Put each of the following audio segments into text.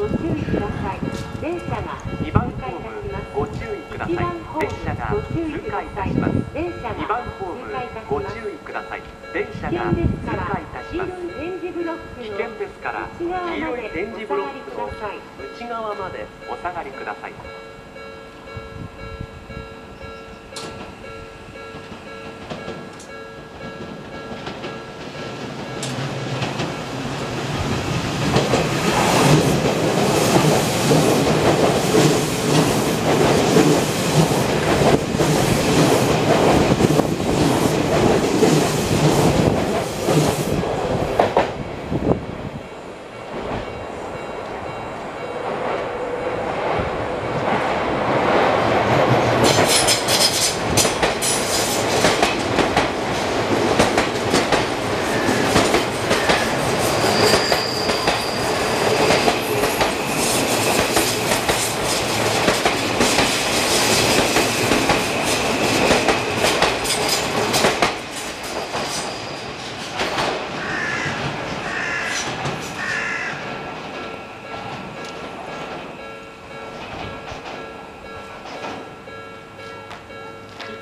ご注意ください。電車が2番ホームしますご注意ください。1番ホー電車が通過いたします。電車が2番ホームご注意ください電車危が通過いたし黄ます。危険ですから黄色いで点字ブロックの内側までお下がりください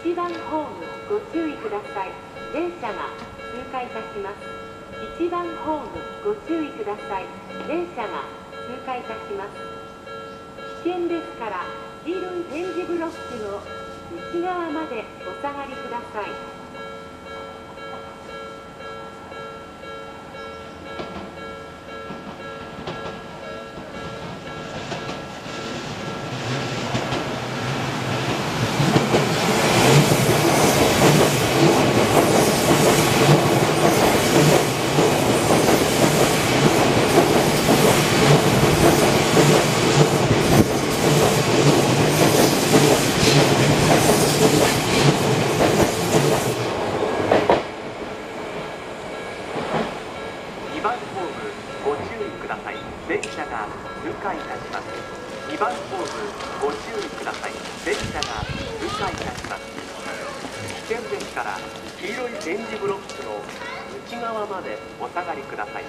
1番ホームご注意ください。電車が通過いたします。1番ホームご注意ください。電車が通過いたします。危険ですから黄色い点字ブロックの内側までお下がりください2番ホームご注意ください電車が迂回い。たします2番ホームご注意ください電車が迂回いたします危険ですから黄色い点字ブロックの内側までお下がりください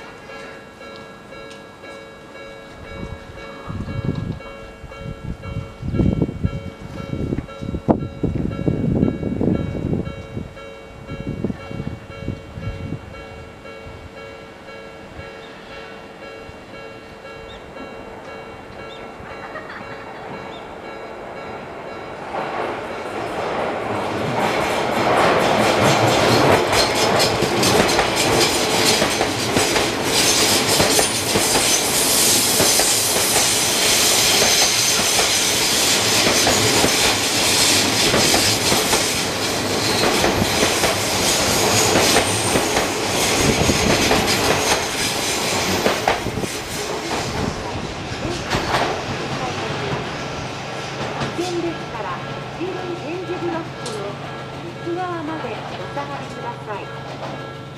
内側までお下がりください。